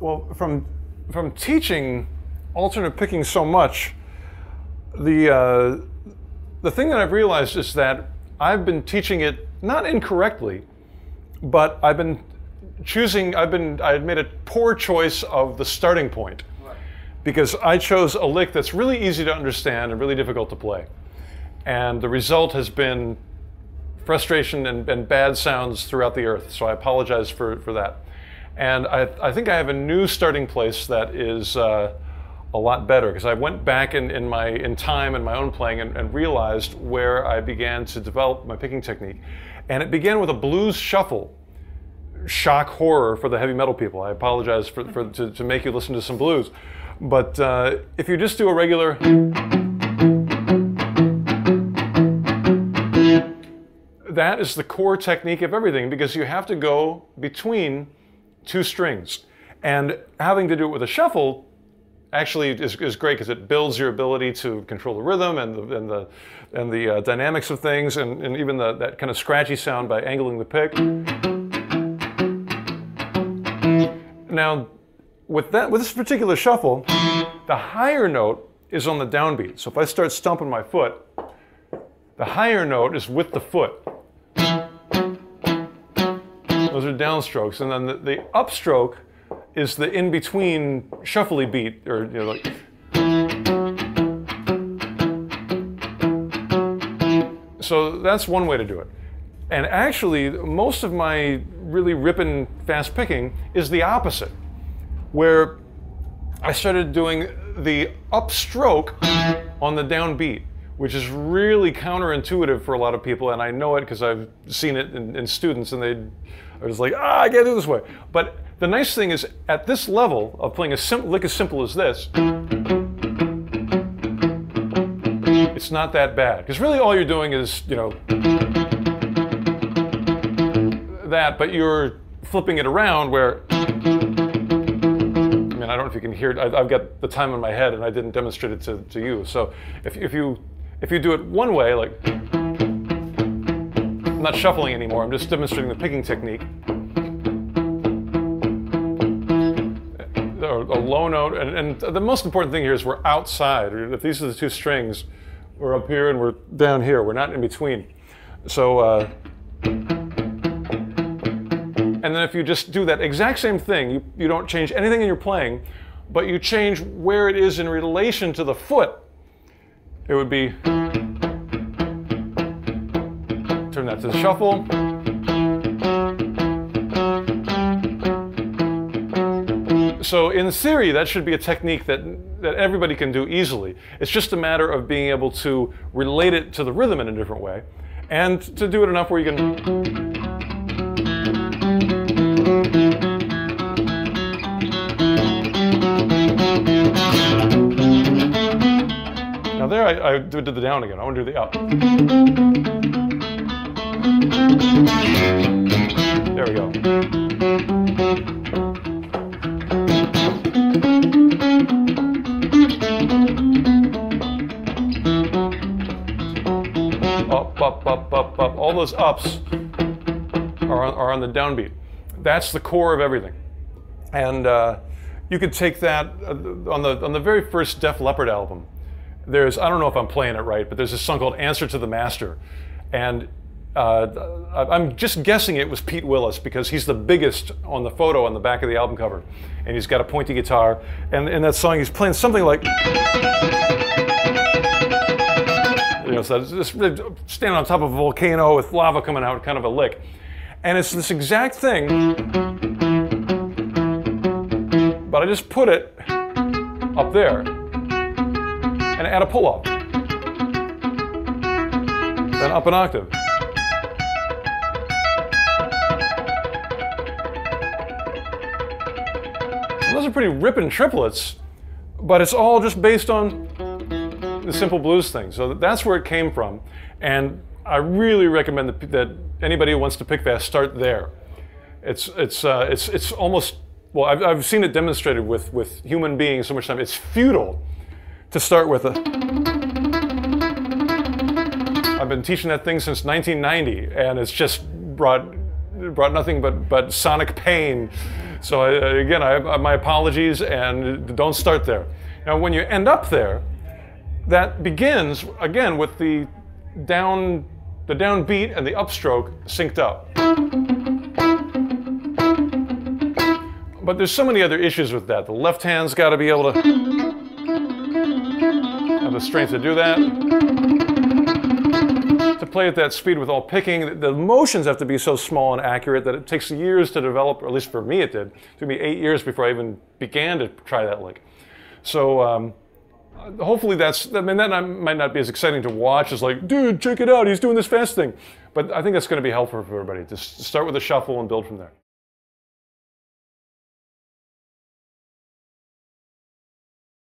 Well, from from teaching alternate picking so much, the uh, the thing that I've realized is that I've been teaching it not incorrectly, but I've been choosing. I've been I made a poor choice of the starting point because I chose a lick that's really easy to understand and really difficult to play, and the result has been frustration and, and bad sounds throughout the earth. So I apologize for for that. And I, I think I have a new starting place that is uh, a lot better because I went back in, in my in time in my own playing and, and, realized where I began to develop my picking technique. And it began with a blues shuffle. Shock horror for the heavy metal people. I apologize for, for to, to make you listen to some blues. But uh, if you just do a regular that is the core technique of everything because you have to go between two strings. And having to do it with a shuffle actually is, is great because it builds your ability to control the rhythm and the, and the, and the uh, dynamics of things and, and even the, that kind of scratchy sound by angling the pick. Now, with, that, with this particular shuffle, the higher note is on the downbeat. So if I start stumping my foot, the higher note is with the foot. Those are downstrokes. And then the, the upstroke is the in-between shuffly beat, or you know, like. So that's one way to do it. And actually, most of my really ripping fast picking is the opposite, where I started doing the upstroke on the downbeat which is really counterintuitive for a lot of people, and I know it because I've seen it in, in, students, and they are just like, ah, I can't do this way. But the nice thing is, at this level of playing a sim- lick as simple as this, it's not that bad. Because really all you're doing is, you know, that, but you're flipping it around where I mean, I don't know if you can hear it. I've got the time in my head and I didn't demonstrate it to, to you. So if, if you if you do it one way, like, I'm not shuffling anymore, I'm just demonstrating the picking technique. A low note, and, and the most important thing here is we're outside. If these are the two strings, we're up here and we're down here. We're not in between. So, uh, and then if you just do that exact same thing, you, you don't change anything in your playing, but you change where it is in relation to the foot it would be turn that to the shuffle. So in theory, that should be a technique that, that everybody can do easily. It's just a matter of being able to relate it to the rhythm in a different way and to do it enough where you can I, I did the down again. I want to do the up. There we go. Up, up, up, up, up. All those ups are on, are on the downbeat. That's the core of everything. And uh, you could take that uh, on the on the very first Def Leppard album there's, I don't know if I'm playing it right, but there's a song called Answer to the Master. And uh, I'm just guessing it was Pete Willis because he's the biggest on the photo on the back of the album cover. And he's got a pointy guitar. And in that song, he's playing something like. You know, so just standing on top of a volcano with lava coming out, kind of a lick. And it's this exact thing, but I just put it up there and add a pull-up. Then up an octave. And those are pretty ripping triplets, but it's all just based on the simple blues thing. So that's where it came from. And I really recommend that, anybody who wants to pick fast start there. It's, it's, uh, it's, it's almost, well, I've, I've seen it demonstrated with, with human beings so much time. It's futile to start with. Uh, I've been teaching that thing since 1990, and it's just brought brought nothing but, but sonic pain. So I, again, I have uh, my apologies and don't start there. Now, when you end up there, that begins again with the down, the downbeat and the upstroke synced up. But there's so many other issues with that. The left hand's got to be able to the strength to do that. To play at that speed with all picking, the motions have to be so small and accurate that it takes years to develop, or at least for me it did. It took me eight years before I even began to try that lick. So um, hopefully that's, I mean, that might not be as exciting to watch as like, dude, check it out, he's doing this fast thing. But I think that's going to be helpful for everybody to start with a shuffle and build from there.